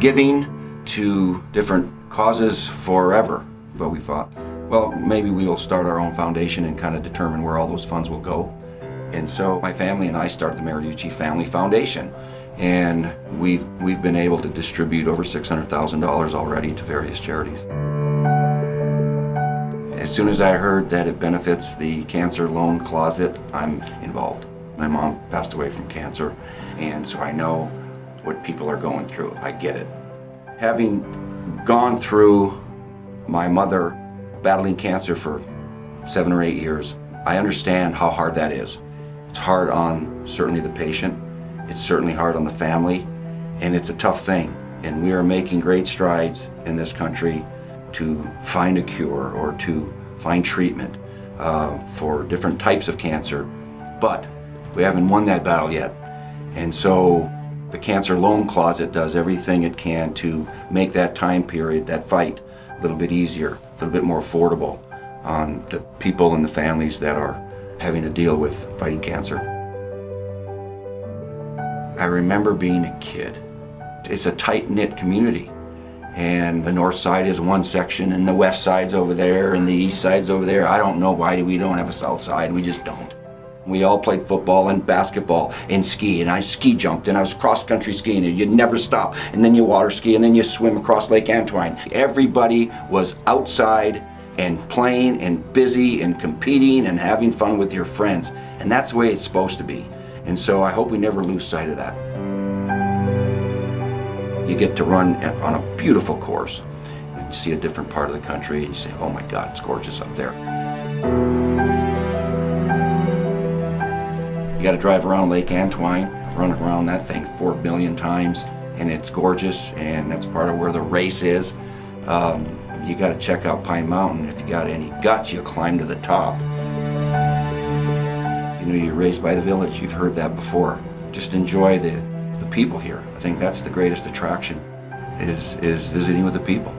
giving to different causes forever. But we thought, well, maybe we will start our own foundation and kind of determine where all those funds will go. And so my family and I started the Mariucci Family Foundation. And we've, we've been able to distribute over $600,000 already to various charities. As soon as I heard that it benefits the cancer loan closet, I'm involved. My mom passed away from cancer, and so I know what people are going through. I get it. Having gone through my mother battling cancer for seven or eight years, I understand how hard that is. It's hard on certainly the patient, it's certainly hard on the family, and it's a tough thing. And we are making great strides in this country to find a cure or to find treatment uh, for different types of cancer, but we haven't won that battle yet. And so the Cancer Loan Closet does everything it can to make that time period, that fight, a little bit easier, a little bit more affordable on the people and the families that are having to deal with fighting cancer. I remember being a kid. It's a tight-knit community and the north side is one section and the west side's over there and the east side's over there. I don't know why we don't have a south side. We just don't. We all played football and basketball and ski and I ski jumped and I was cross country skiing and you'd never stop and then you water ski and then you swim across Lake Antoine. Everybody was outside and playing and busy and competing and having fun with your friends and that's the way it's supposed to be. And so I hope we never lose sight of that. You get to run on a beautiful course. And you see a different part of the country and you say, oh my God, it's gorgeous up there. You got to drive around Lake Antoine, run around that thing four billion times, and it's gorgeous, and that's part of where the race is. Um, you got to check out Pine Mountain. If you got any guts, you climb to the top. You know, you're raised by the village. You've heard that before. Just enjoy the, the people here. I think that's the greatest attraction is, is visiting with the people.